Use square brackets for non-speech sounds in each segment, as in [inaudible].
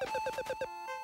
どどどど。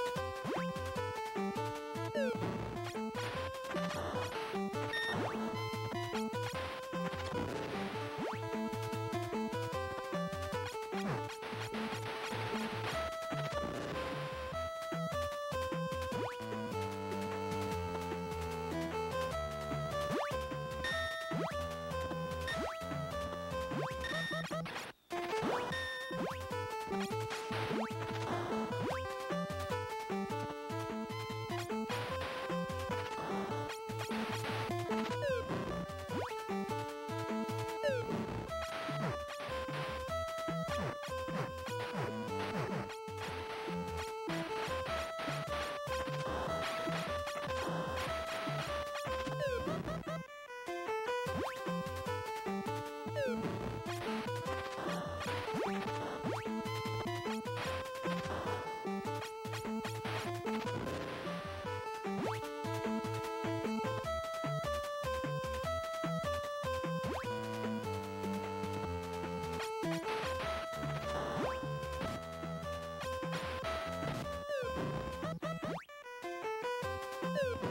Woo!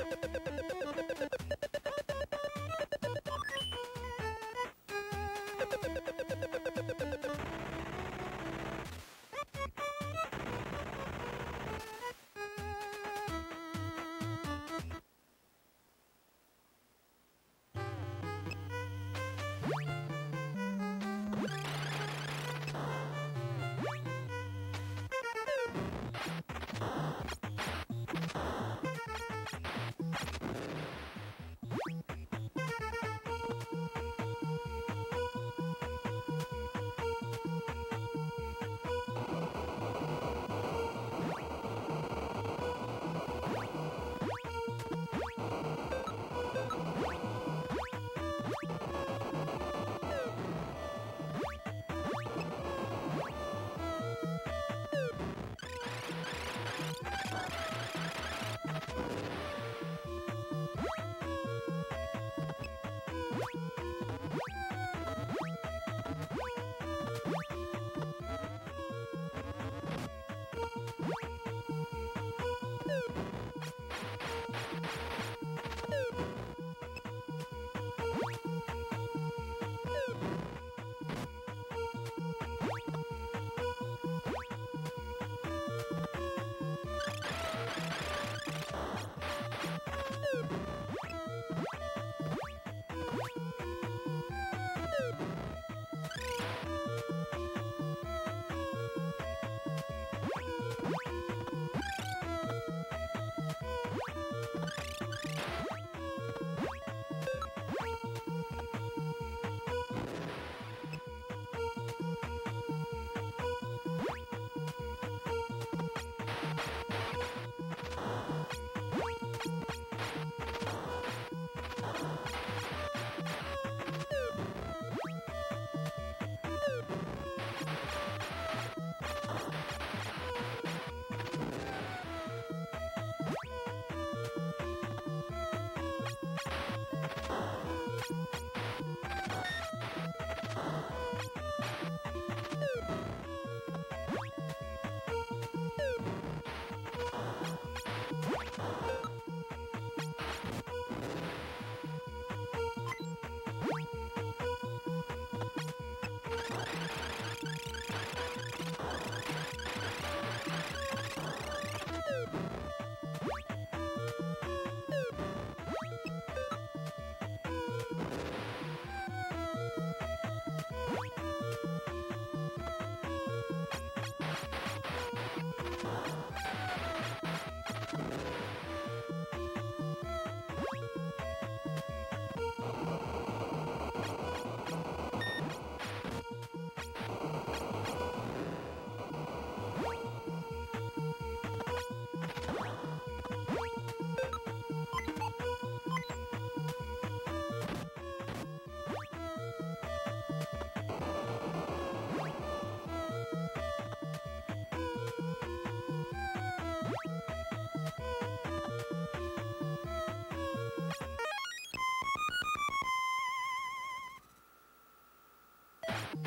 you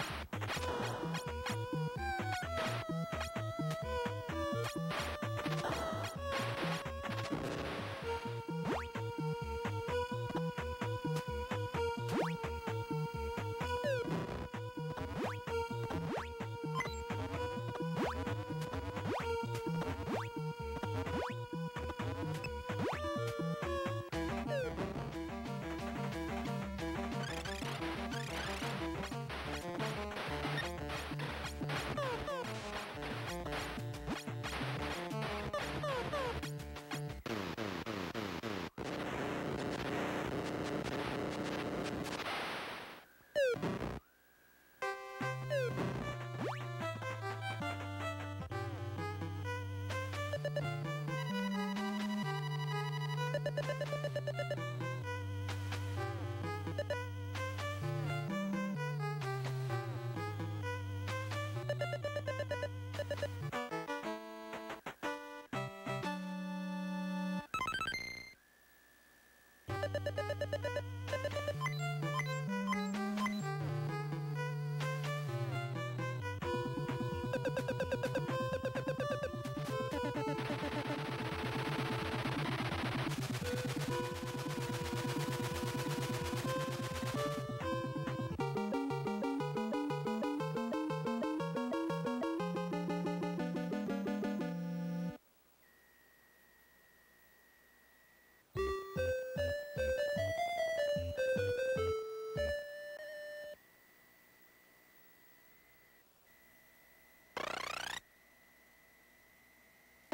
Thank you.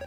you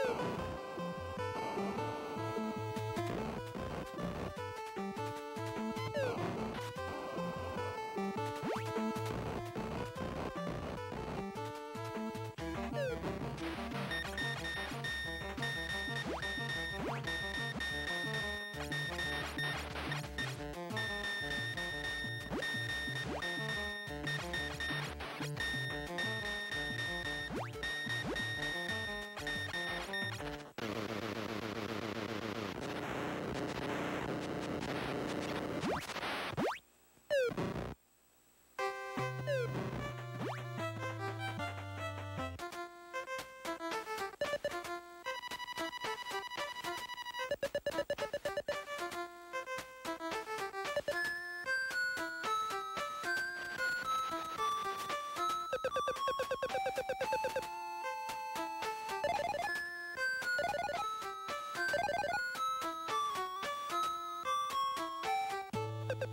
Oh!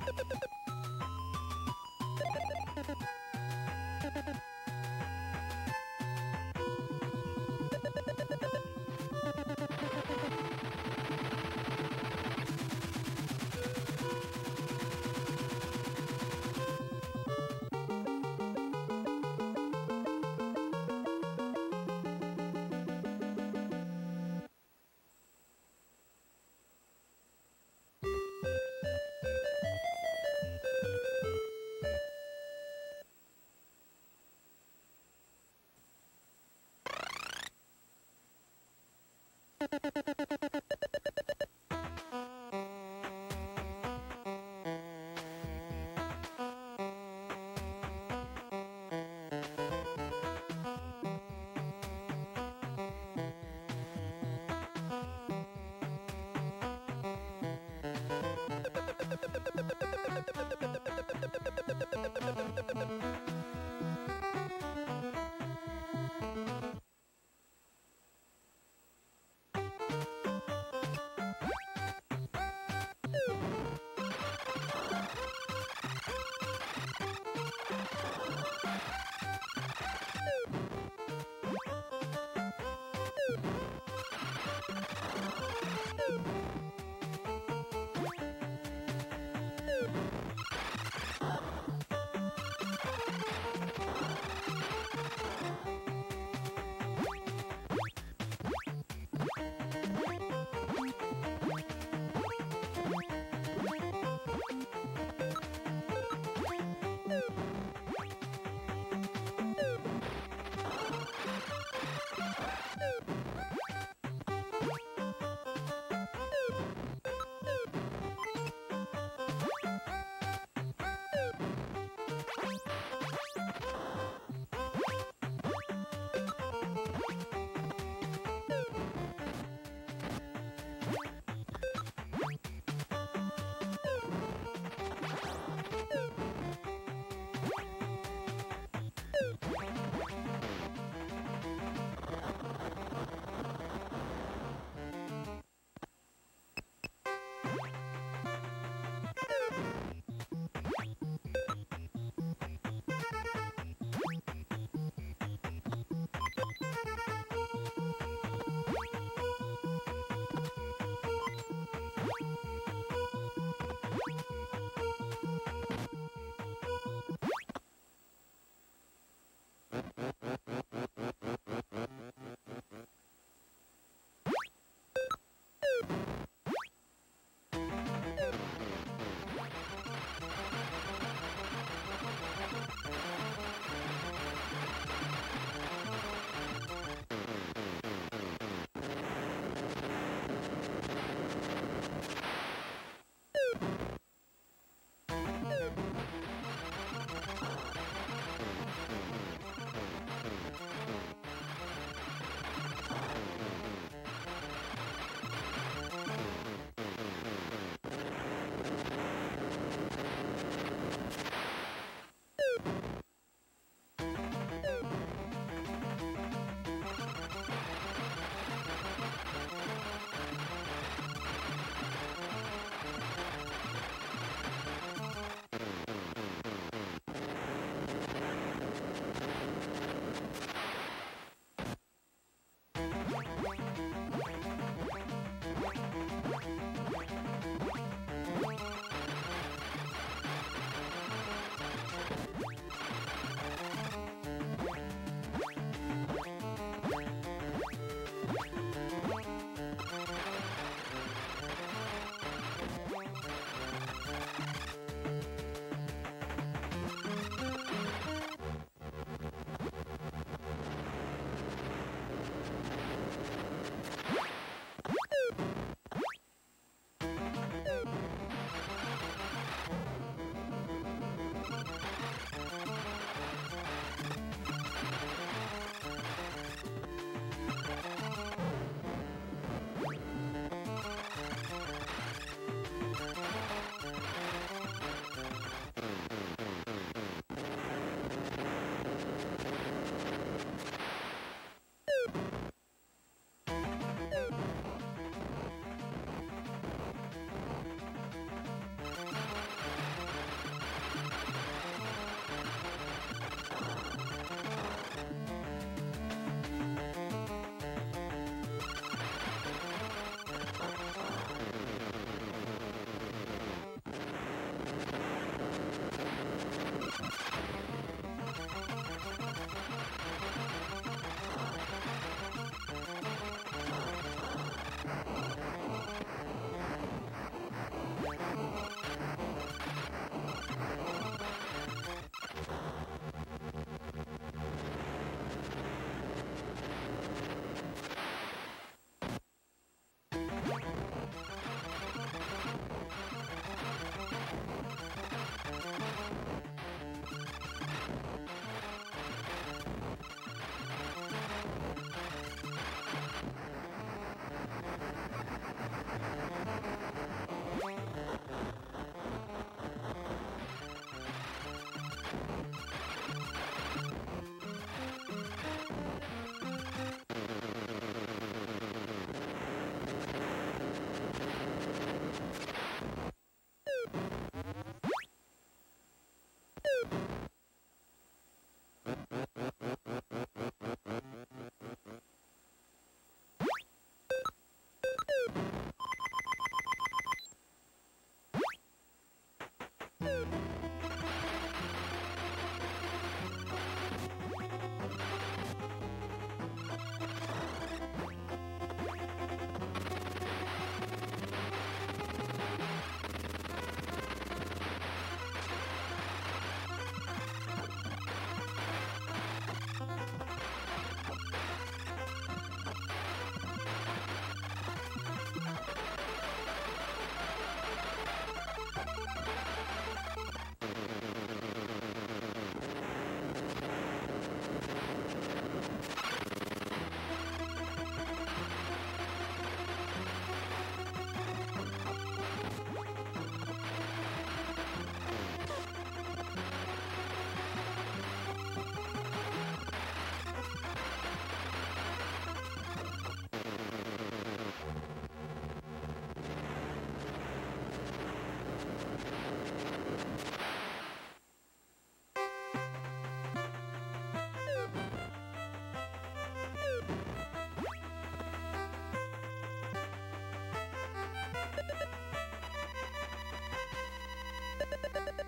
ん? [laughs] Thank you.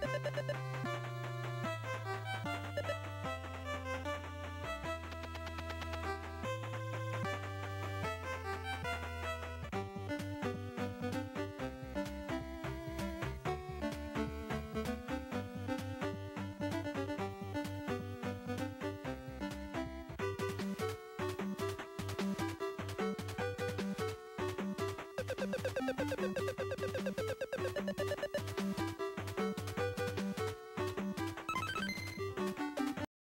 フフフフフ。